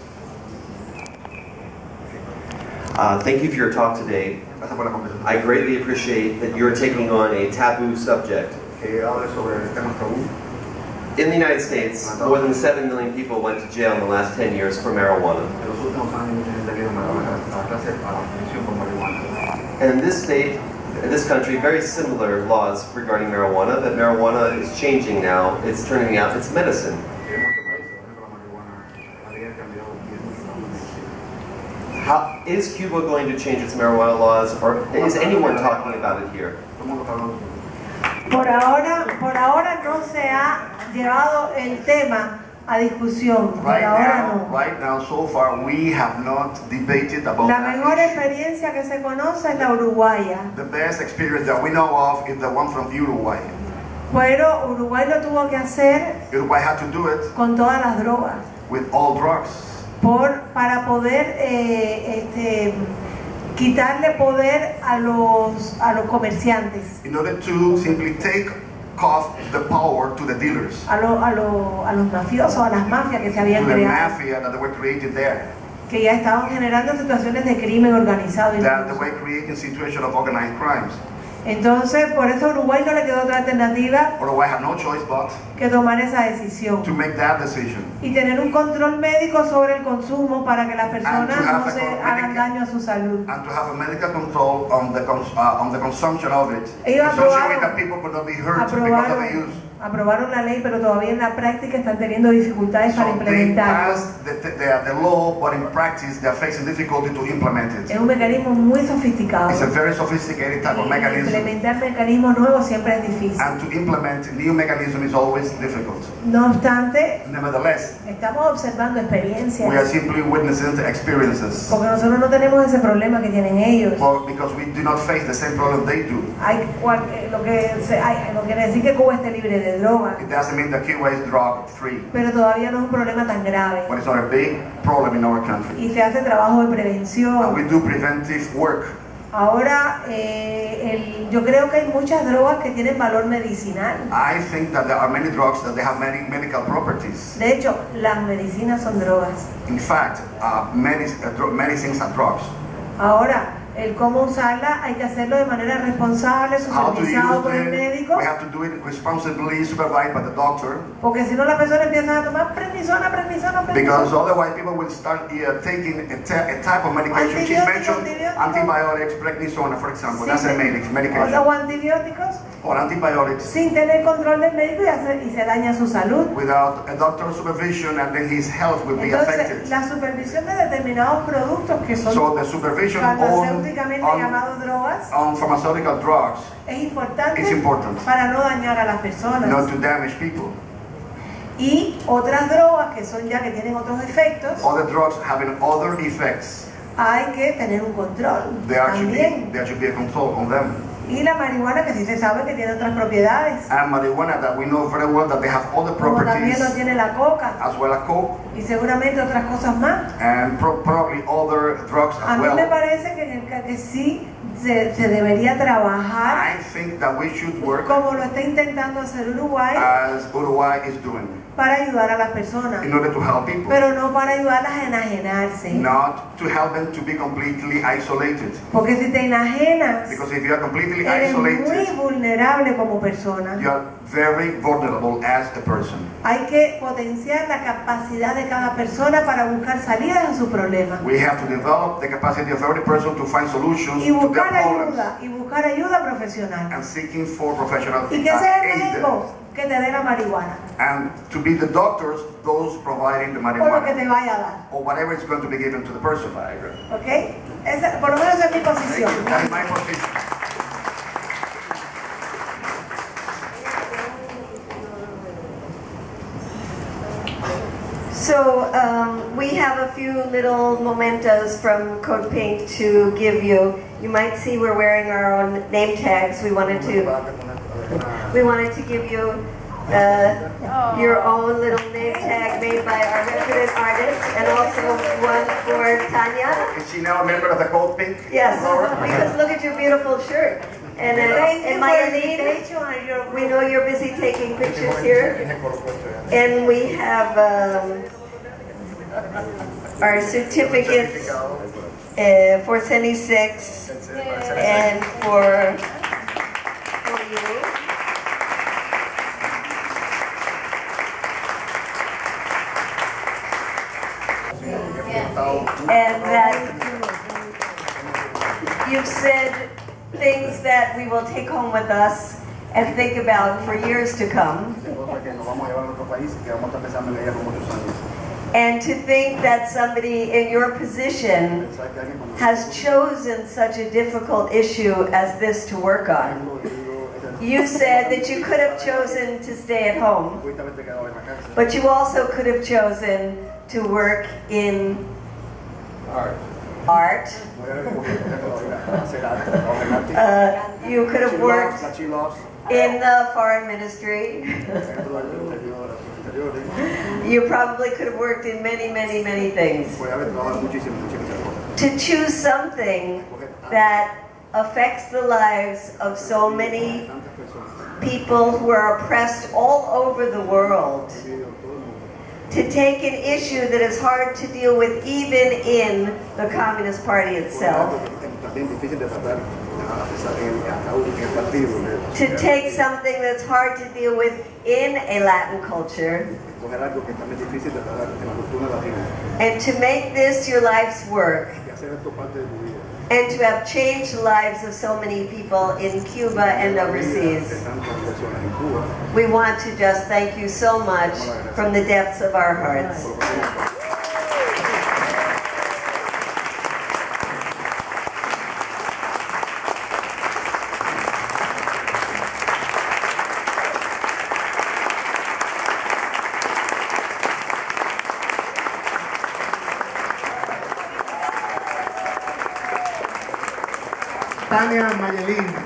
Uh, thank you for your talk today. I greatly appreciate that you're taking on a taboo subject. In the United States, more than 7 million people went to jail in the last 10 years for marijuana. And in this state, in this country, very similar laws regarding marijuana, but marijuana is changing now. It's turning out it's medicine. How, is Cuba going to change its marijuana laws, or is anyone talking about it here? Por ahora, por ahora no se ha llevado el tema a discusión. Right ahora now, no. right now, so far, we have not debated about La that mejor experiencia que se conoce es la uruguaya. The best experience that we know of is the one from Uruguay. Pero Uruguay lo tuvo que hacer Uruguay had to do it con todas las drogas with all drugs por, para poder eh, este, quitarle poder a los, a los comerciantes, in order to simply take off the power to the dealers, a, lo- a, lo- a los mafiosos, a las mafias que se to habían the creado, mafia that were created there, que ya estaban generando situaciones de crimen organizado. that they were creating situation of organized crimes. Entonces, por eso a Uruguay no le quedó otra alternativa Uruguay had no choice but que tomar esa decisión to make that decision y tener un control médico sobre el consumo para que las personas no se medical- hagan daño a su salud. and to have a medical control on the cons- uh, on the consumption of it, in such a way that people could not be hurt because of the use. Aprobaron la ley, pero todavía en la práctica están teniendo dificultades para So implementarla. Es un mecanismo muy sofisticado. It's a very sophisticated type of mechanism, implementar mecanismos nuevos siempre es difícil. and to implement new mechanism is always difficult. No obstante, Nevertheless, estamos observando we are experiencias. simply witnessing the experiences, Porque nosotros no tenemos ese problema que tienen ellos. well, because we do not face the same problem they do. Hay, eh, lo, que se- hay- no quiere decir que Cuba esté libre de It doesn't mean that Cuba is drug free, pero todavía no es un problema tan grave. but it's not a big problem in our country. Y se hace trabajo de And prevención. we do preventive work. Ahora, eh, el- yo creo que hay muchas drogas que tienen valor medicinal. I think that there are many drugs that they have many medical properties. De hecho, las medicinas son drogas. In fact, uh, medic- uh, medicines are drugs. Ahora, el cómo usarla hay que hacerlo de manera responsable, supervisado por el médico, we have to do it responsibly, supervised by the doctor, porque si no la persona empieza a tomar prednisona, prednisona, because prednisona. otherwise people will start uh, taking a, type of medication. Antibiótico, mentioned antibiotics, prednisona, for example. Sí, That's a medic- medication. o antibióticos Or antibiotics sin tener control del médico y, hace- y se daña su salud. without a doctor's supervision, and then his health will be Entonces, affected. la supervisión de determinados productos que son So the supervision on, farmacéuticamente on, llamados drogas on pharmaceutical drugs es importante is important, para no dañar a las personas. not to damage people. Y otras drogas que son ya que tienen otros efectos, Other drugs having other effects, hay que tener un control there should también. be there should be a control on them. Y la marihuana que sí se sabe que tiene otras propiedades, And marijuana that we know very well that they have other como también properties lo tiene la coca. as well as coke. Y seguramente otras cosas más. and pro- probably other drugs A mí me parece que, en el que sí se, se debería trabajar I think that we should work como lo está intentando hacer Uruguay. as Uruguay is doing para ayudar a las personas, in order to help people, pero no para ayudarlas a enajenarse. not to help them to be completely isolated. Porque si te enajenas, Because if you are completely eres muy isolated, vulnerable como persona. you are very vulnerable as a person. Hay que potenciar la capacidad de cada persona para buscar salidas a su problema. We have to develop the capacity of every person to find solutions Y to their buscar problems ayuda, y buscar ayuda profesional. and seeking for professional Y que sea el aid. médico que te dé la marihuana and to be the doctors, those providing the o lo que marijuana, te vaya a dar. or whatever is going to be given to the person. ¿Ok? Esa- por lo menos es mi posición. That is my position. So um, we have a few little mementos from Code Pink to give you. You might see we're wearing our own name tags. We wanted to we wanted to give you uh, your own little name tag made by our resident artist, and also one for Tanya. Is she now a member of the Cold Pink? Yes, because look at your beautiful shirt. And, uh, and Mayalene, we know you're busy taking pictures here. And we have um, our certificates uh, for Senny 6 and for, for you. And that you've said things that we will take home with us and think about for years to come. And to think that somebody in your position has chosen such a difficult issue as this to work on. You said that you could have chosen to stay at home, but you also could have chosen to work in art. Uh, you could have worked in the foreign ministry. you probably could have worked in many, many, many things. To choose something that affects the lives of so many people who are oppressed all over the world. To take an issue that is hard to deal with even in the Communist Party itself. To take something that's hard to deal with in a Latin culture and to make this your life's work and to have changed the lives of so many people in Cuba and overseas. We want to just thank you so much from the depths of our hearts. Maria Linda.